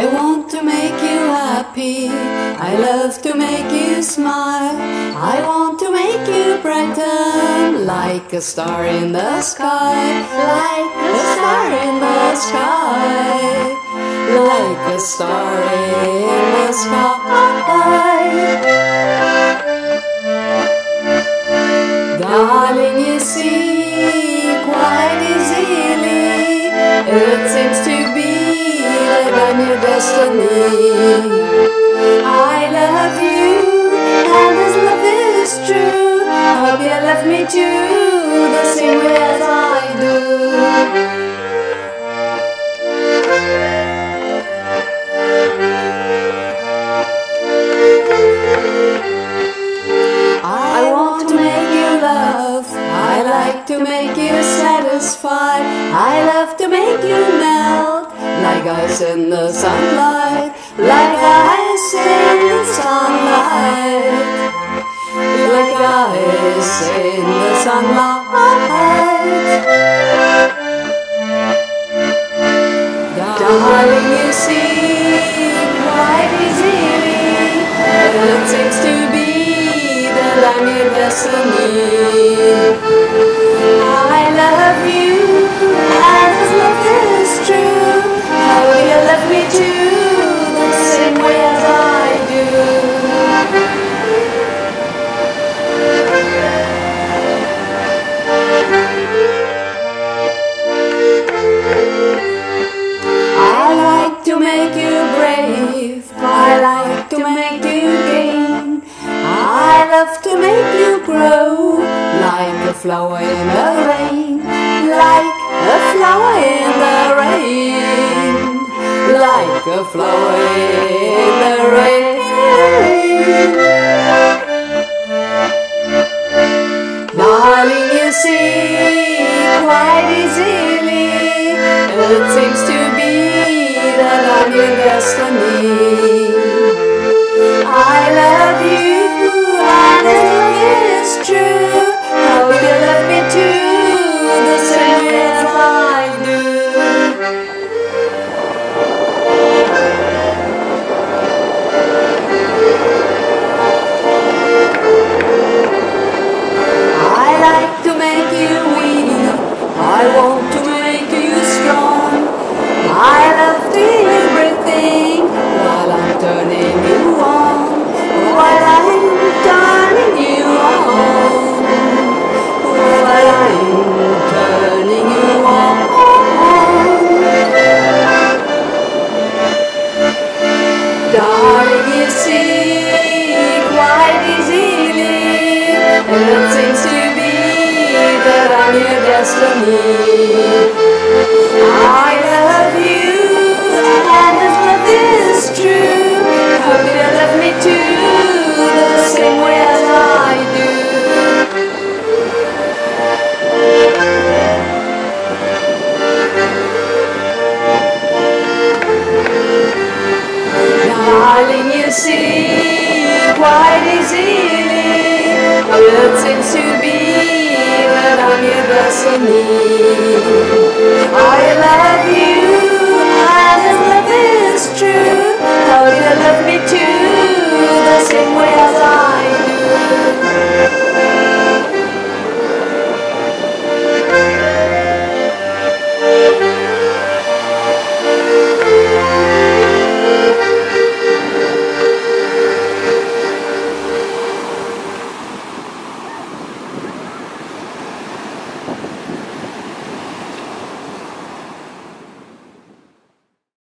I want to make you happy. I love to make you smile. I want to make you brighten like a star in the sky. Like a star in the sky. Like a star in the sky. Too, the same way as I do. I want to make you laugh. I like to make you satisfied. I love to make you melt like ice in the sunlight, seems to be that I'm your. Flower in the rain, like a flower in the rain, like a flower in the rain. I want to make you strong. I love hear everything while I'm turning you on. While I'm turning you on. While I'm turning you on. Darling, you see quite easily. It seems Darling, you see quite easily. Seems to be